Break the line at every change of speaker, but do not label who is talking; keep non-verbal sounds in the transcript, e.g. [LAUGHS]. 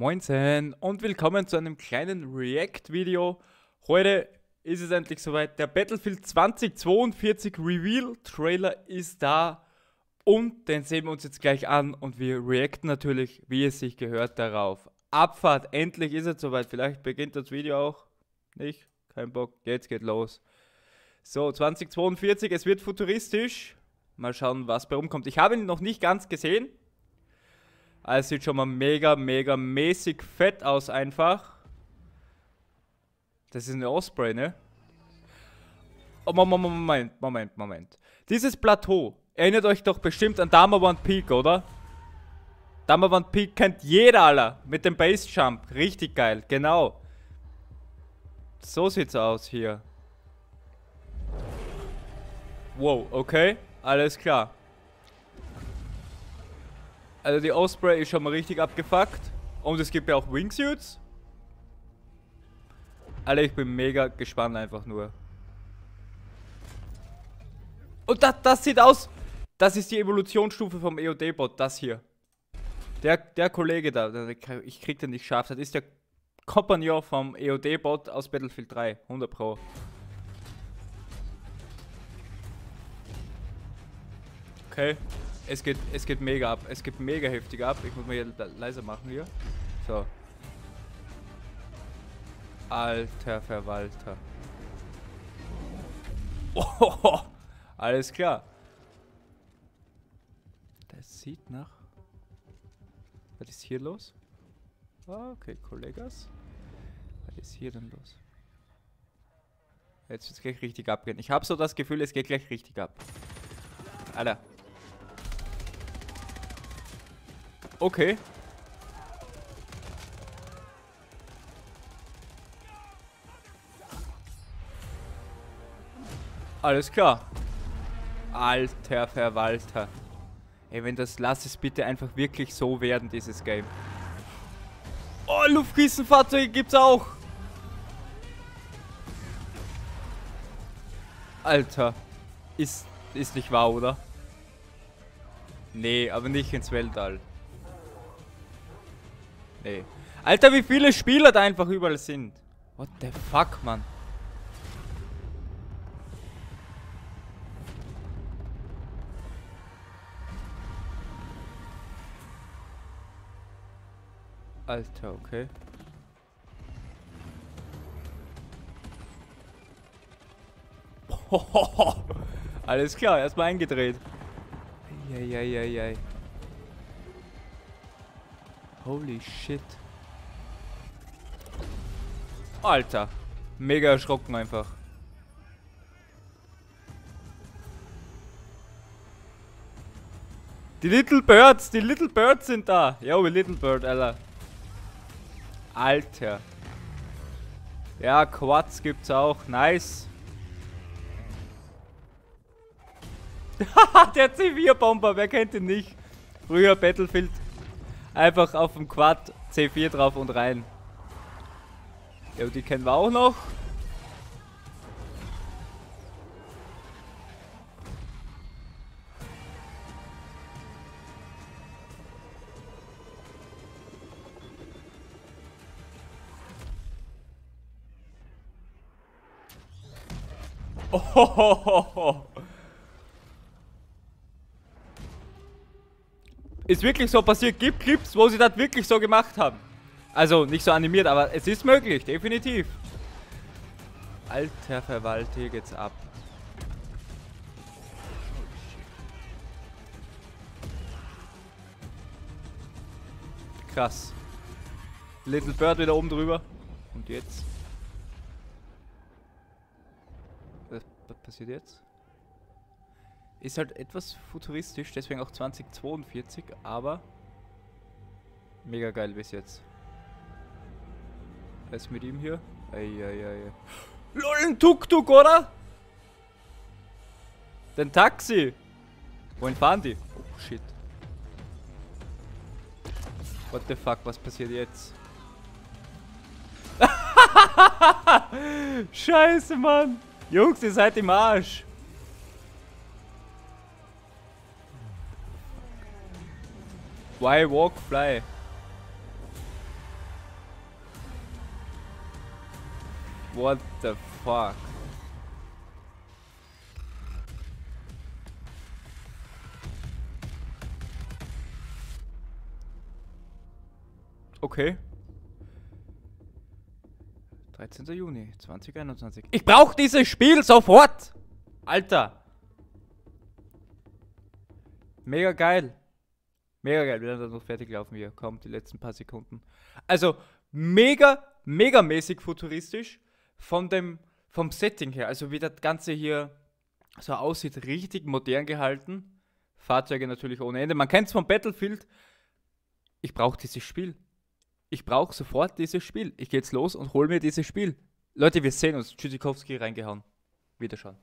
Moinsen und willkommen zu einem kleinen React-Video. Heute ist es endlich soweit. Der Battlefield 2042 Reveal-Trailer ist da und den sehen wir uns jetzt gleich an und wir reacten natürlich, wie es sich gehört, darauf. Abfahrt, endlich ist es soweit. Vielleicht beginnt das Video auch. Nicht? Kein Bock. Jetzt geht los. So, 2042, es wird futuristisch. Mal schauen, was bei rumkommt. Ich habe ihn noch nicht ganz gesehen. Also sieht schon mal mega, mega mäßig fett aus einfach. Das ist eine Osprey, ne? Oh, Moment, Moment, Moment, Moment. Dieses Plateau erinnert euch doch bestimmt an Damawand Peak, oder? Damawand Peak kennt jeder, aller. Mit dem Base Jump. Richtig geil, genau. So sieht's aus hier. Wow, okay. Alles klar. Also die Osprey ist schon mal richtig abgefuckt. Und es gibt ja auch Wingsuits. Alter, ich bin mega gespannt einfach nur. Und das, das sieht aus... Das ist die Evolutionsstufe vom EOD-Bot, das hier. Der, der Kollege da, ich krieg den nicht scharf, das ist der Kompagnon vom EOD-Bot aus Battlefield 3, 100 Pro. Okay. Es geht, es geht mega ab. Es geht mega heftig ab. Ich muss mal hier leiser machen hier. So. Alter Verwalter. [LAUGHS] Oh, alles klar. Das sieht nach... Was ist hier los? Okay, Kollegas. Was ist hier denn los? Jetzt wird es gleich richtig abgehen. Ich habe so das Gefühl, es geht gleich richtig ab. Alter. Okay. Alles klar. Alter Verwalter. Ey, wenn das lass es bitte einfach wirklich so werden, dieses Game. Oh, Luftkissenfahrzeuge gibt's auch. Alter. Ist, ist nicht wahr, oder? Nee, aber nicht ins Weltall. Nee. Alter, wie viele Spieler da einfach überall sind. What the fuck, Mann. Alter, okay. [LAUGHS] Alles klar, erstmal eingedreht. Eieieiei. Holy shit. Alter. Mega erschrocken einfach. Die Little Birds, die Little Birds sind da. Yo, Little Bird, Alter. Alter. Ja, Quads gibt's auch. Nice. [LAUGHS] der C4-Bomber, wer kennt ihn nicht? Früher Battlefield Einfach auf dem Quad C4 drauf und rein. Ja, die kennen wir auch noch. [LAUGHS] Oh, ist wirklich so passiert. Gibt Clips, wo sie das wirklich so gemacht haben. Also nicht so animiert, aber es ist möglich, definitiv. Alter Verwalter, geht's ab. Krass. Little Bird wieder oben drüber. Und jetzt? Was passiert jetzt? Ist halt etwas futuristisch, deswegen auch 2042, aber mega geil bis jetzt. Was ist mit ihm hier? Eieiei. LOL, ein Tuk-Tuk, oder? Den Taxi! Wohin fahren die? Oh, shit. What the fuck, was passiert jetzt? [LAUGHS] Scheiße, Mann! Jungs, ihr seid im Arsch! Why walk fly? What the fuck? Okay. 13. Juni 2021. Ich brauche dieses Spiel sofort! Alter! Mega geil! Mega geil. Wir werden noch fertig laufen hier. Kaum die letzten paar Sekunden. Also, mega, mega mäßig futuristisch. Von dem, vom Setting her. Also, wie das Ganze hier so aussieht. Richtig modern gehalten. Fahrzeuge natürlich ohne Ende. Man kennt es vom Battlefield. Ich brauche dieses Spiel. Ich brauche sofort dieses Spiel. Ich gehe jetzt los und hol mir dieses Spiel. Leute, wir sehen uns. Tschüssikowski reingehauen. Wiederschauen.